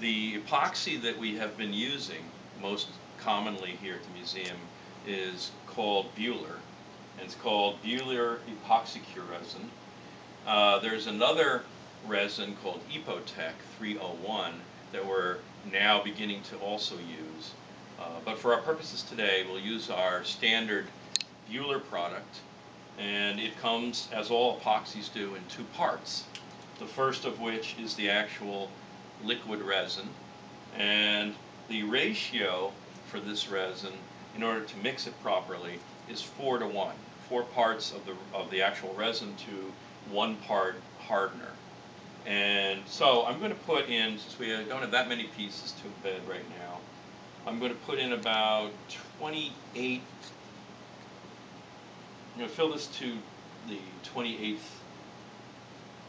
the epoxy that we have been using most commonly here at the museum is called Buehler, and it's called Buehler Epoxy Cure Resin. Uh, there's another resin called EPO-TEK 301 that we're now beginning to also use. Uh, but for our purposes today, we'll use our standard Buehler product, and it comes, as all epoxies do, in two parts. The first of which is the actual liquid resin, and the ratio for this resin, in order to mix it properly, is four to one. Four parts of the, of the actual resin to one part hardener. And so I'm going to put in, since we don't have that many pieces to bed right now, I'm going to put in about 28, I'm going to fill this to the 28th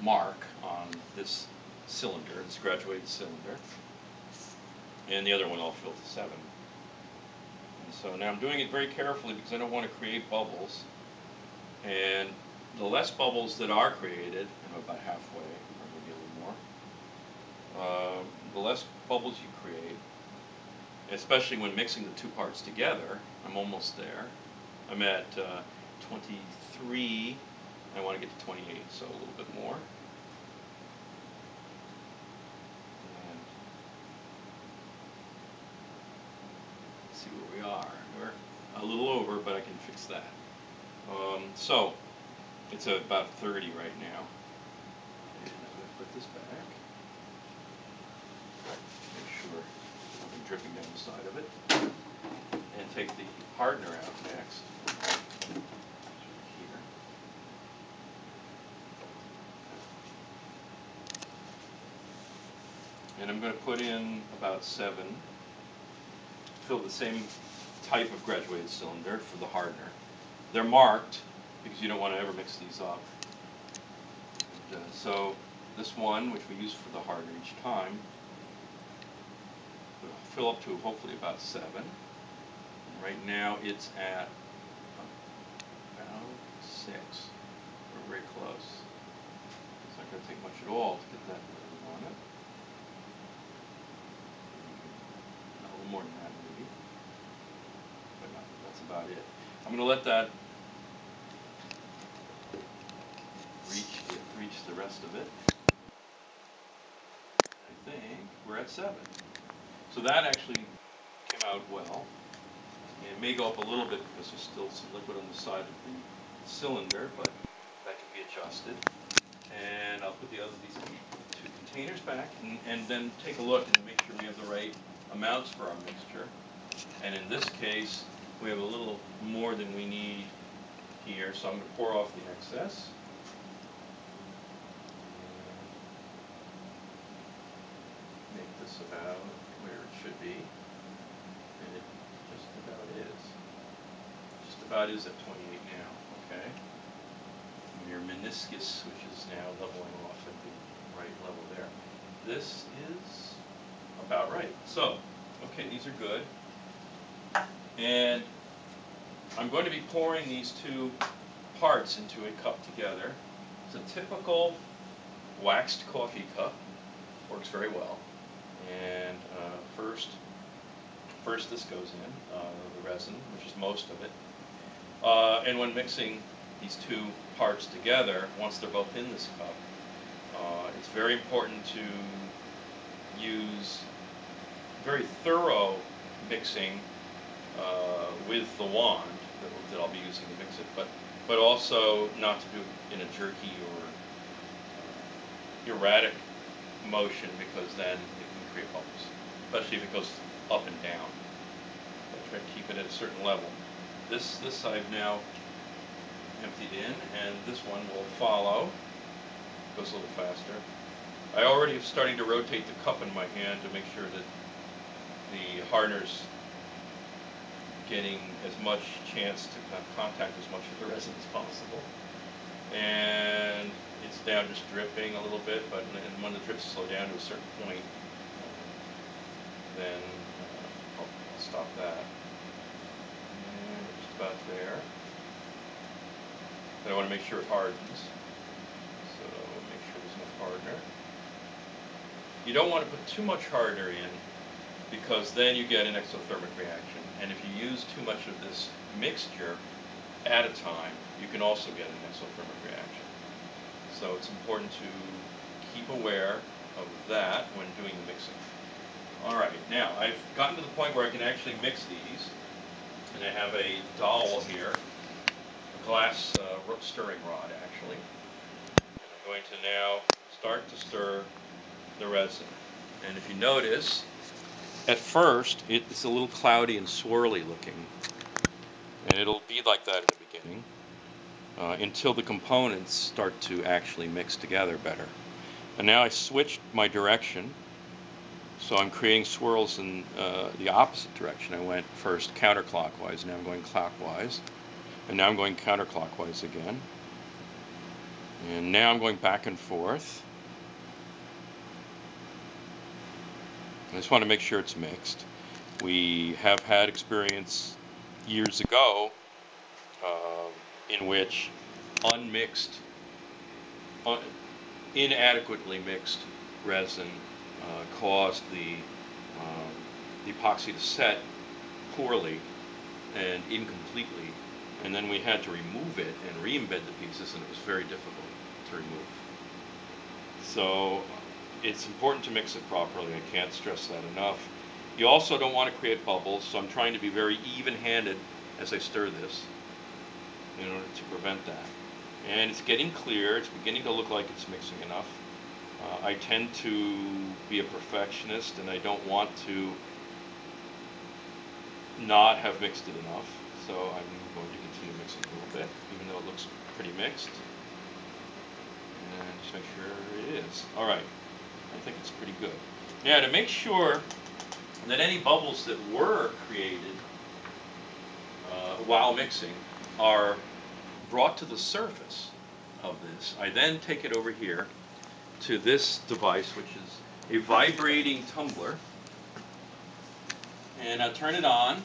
mark on this cylinder, this graduated cylinder. And the other one I'll fill to 7. And so now I'm doing it very carefully because I don't want to create bubbles. And the less bubbles that are created, I'm about halfway, or maybe a little more, uh, the less bubbles you create, especially when mixing the two parts together. I'm almost there. I'm at uh, 23. I want to get to 28, so a little bit more. And see where we are. We're a little over, but I can fix that. Um, so, it's about 30 right now. And I'm going to put this back. Make sure nothing dripping down the side of it. And take the hardener out next. Here. And I'm going to put in about seven. Fill the same type of graduated cylinder for the hardener. They're marked because you don't want to ever mix these up. And, uh, so this one, which we use for the hardener each time, will fill up to hopefully about seven. And right now it's at about six. We're very close. It's not going to take much at all to get that where we want it. A little more than that no, that's about it. I'm going to let that reach the, reach the rest of it. I think we're at seven. So that actually came out well. It may go up a little bit because there's still some liquid on the side of the cylinder, but that can be adjusted. And I'll put the other these two containers back and, and then take a look and make sure we have the right amounts for our mixture. And in this case, we have a little more than we need here, so I'm going to pour off the excess. Make this about where it should be. And it just about is. Just about is at 28 now, okay? Your meniscus, which is now leveling off at the right level there. This is about right. So, okay, these are good. And I'm going to be pouring these two parts into a cup together. It's a typical waxed coffee cup. Works very well. And uh, first, first this goes in, uh, the resin, which is most of it. Uh, and when mixing these two parts together, once they're both in this cup, uh, it's very important to use very thorough mixing uh, with the wand that, that I'll be using to mix it, but but also not to do it in a jerky or uh, erratic motion because then it can create bubbles, especially if it goes up and down. I try to keep it at a certain level. This this I've now emptied in, and this one will follow. Goes a little faster. I already am starting to rotate the cup in my hand to make sure that the hardener's getting as much chance to con- contact as much of the resin as possible. And it's now just dripping a little bit, but when the drips slow down to a certain point, then uh, I'll, I'll stop that. And just about there. But I want to make sure it hardens. So make sure there's enough hardener. You don't want to put too much hardener in because then you get an exothermic reaction. And if you use too much of this mixture at a time, you can also get an exothermic reaction. So it's important to keep aware of that when doing the mixing. All right, now I've gotten to the point where I can actually mix these. And I have a dowel here, a glass uh, stirring rod actually. And I'm going to now start to stir the resin. And if you notice, at first it's a little cloudy and swirly looking. And it'll be like that in the beginning uh, until the components start to actually mix together better. And now I switched my direction. So I'm creating swirls in uh, the opposite direction. I went first counterclockwise, now I'm going clockwise. And now I'm going counterclockwise again. And now I'm going back and forth. I just want to make sure it's mixed. We have had experience years ago uh, in which unmixed, un inadequately mixed resin uh, caused the, um, the epoxy to set poorly and incompletely, and then we had to remove it and re-embed the pieces, and it was very difficult to remove. So it's important to mix it properly. I can't stress that enough. You also don't want to create bubbles, so I'm trying to be very even-handed as I stir this in order to prevent that. And it's getting clear, it's beginning to look like it's mixing enough. Uh, I tend to be a perfectionist and I don't want to not have mixed it enough. So I'm going to continue mixing a little bit, even though it looks pretty mixed. And just make sure it is. All right, I think it's pretty good. Now to make sure that any bubbles that were created uh, while mixing are brought to the surface of this. I then take it over here to this device, which is a vibrating tumbler. And I turn it on.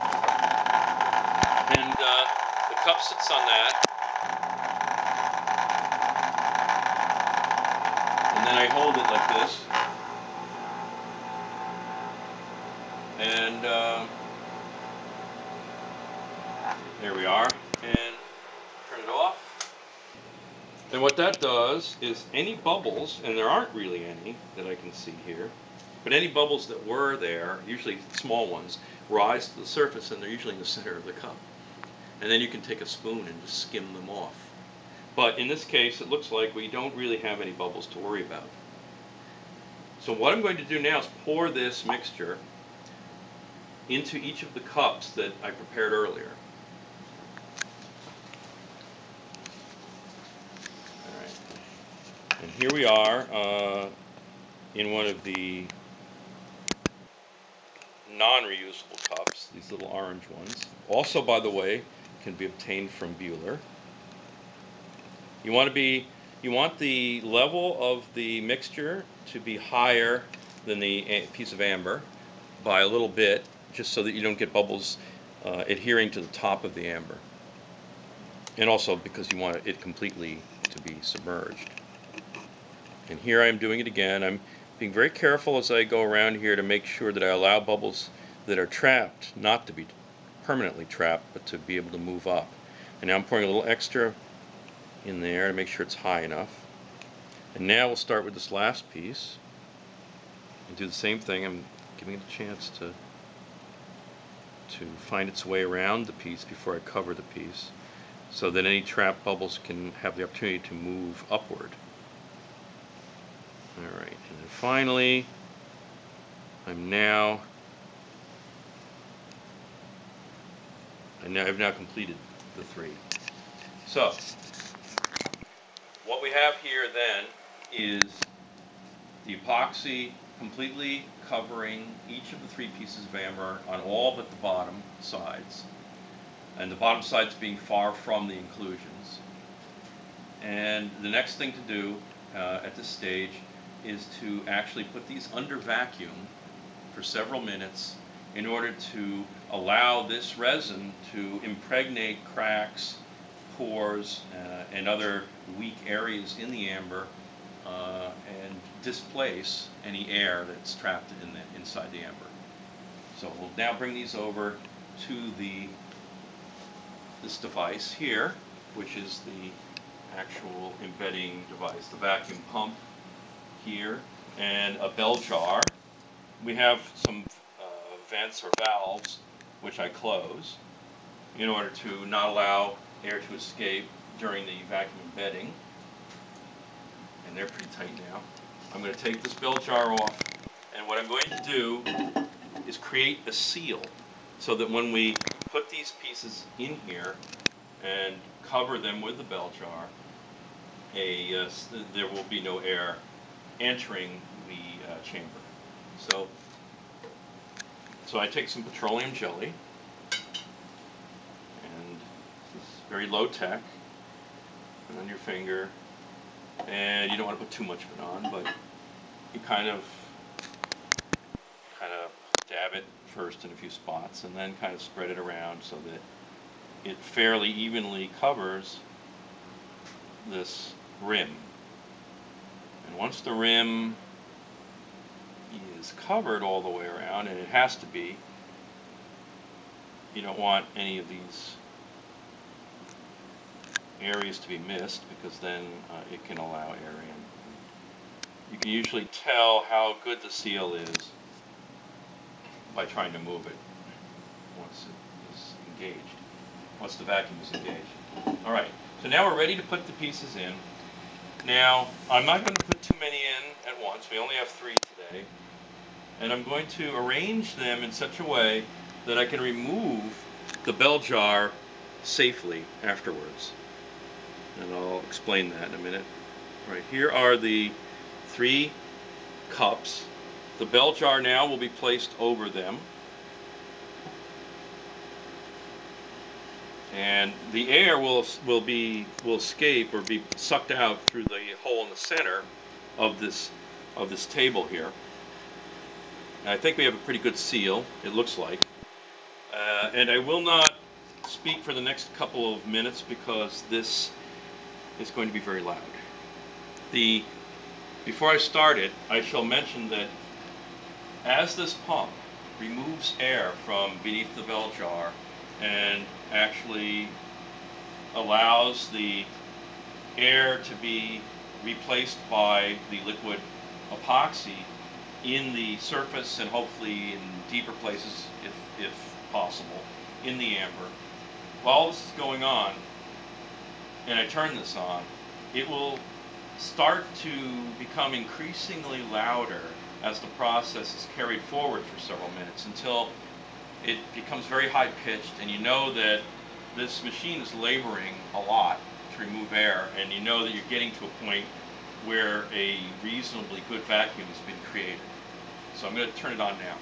And uh, the cup sits on that. Then I hold it like this. And uh, there we are. And turn it off. And what that does is any bubbles, and there aren't really any that I can see here, but any bubbles that were there, usually small ones, rise to the surface and they're usually in the center of the cup. And then you can take a spoon and just skim them off. But in this case, it looks like we don't really have any bubbles to worry about. So what I'm going to do now is pour this mixture into each of the cups that I prepared earlier. All right. And here we are uh, in one of the non-reusable cups, these little orange ones. Also, by the way, can be obtained from Buehler. You want to be, you want the level of the mixture to be higher than the piece of amber by a little bit, just so that you don't get bubbles uh, adhering to the top of the amber. And also because you want it completely to be submerged. And here I'm doing it again. I'm being very careful as I go around here to make sure that I allow bubbles that are trapped not to be permanently trapped, but to be able to move up. And now I'm pouring a little extra in there to make sure it's high enough. And now we'll start with this last piece and do the same thing. I'm giving it a chance to to find its way around the piece before I cover the piece so that any trapped bubbles can have the opportunity to move upward. Alright, and then finally, I'm now, I now, I've now completed the three. So, what we have here then is the epoxy completely covering each of the three pieces of amber on all but the bottom sides. And the bottom sides being far from the inclusions. And the next thing to do uh, at this stage is to actually put these under vacuum for several minutes in order to allow this resin to impregnate cracks, pores, uh, and other weak areas in the amber uh, and displace any air that's trapped in the, inside the amber. So we'll now bring these over to the this device here, which is the actual embedding device, the vacuum pump here, and a bell jar. We have some uh, vents or valves which I close in order to not allow air to escape during the vacuum embedding. And they're pretty tight now. I'm going to take this bell jar off, and what I'm going to do is create a seal so that when we put these pieces in here and cover them with the bell jar, a, uh, there will be no air entering the uh, chamber. So, so I take some petroleum jelly, and it's very low tech, put on your finger, and you don't want to put too much of it on, but you kind of, kind of dab it first in a few spots, and then kind of spread it around so that it fairly evenly covers this rim. And once the rim is covered all the way around, and it has to be, you don't want any of these areas to be missed because then uh, it can allow air in. You can usually tell how good the seal is by trying to move it once it is engaged, once the vacuum is engaged. All right, so now we're ready to put the pieces in. Now, I'm not going to put too many in at once. We only have three today. And I'm going to arrange them in such a way that I can remove the bell jar safely afterwards. And I'll explain that in a minute. All right, here are the three cups. The bell jar now will be placed over them. and the air will will be will escape or be sucked out through the hole in the center of this of this table here. And I think we have a pretty good seal. It looks like, uh, and I will not speak for the next couple of minutes because this is going to be very loud. The before I start it, I shall mention that as this pump removes air from beneath the bell jar and actually allows the air to be replaced by the liquid epoxy in the surface and hopefully in deeper places if, if possible in the amber. While this is going on, and I turn this on, it will start to become increasingly louder as the process is carried forward for several minutes until it becomes very high pitched and you know that this machine is laboring a lot to remove air and you know that you're getting to a point where a reasonably good vacuum has been created. So I'm going to turn it on now.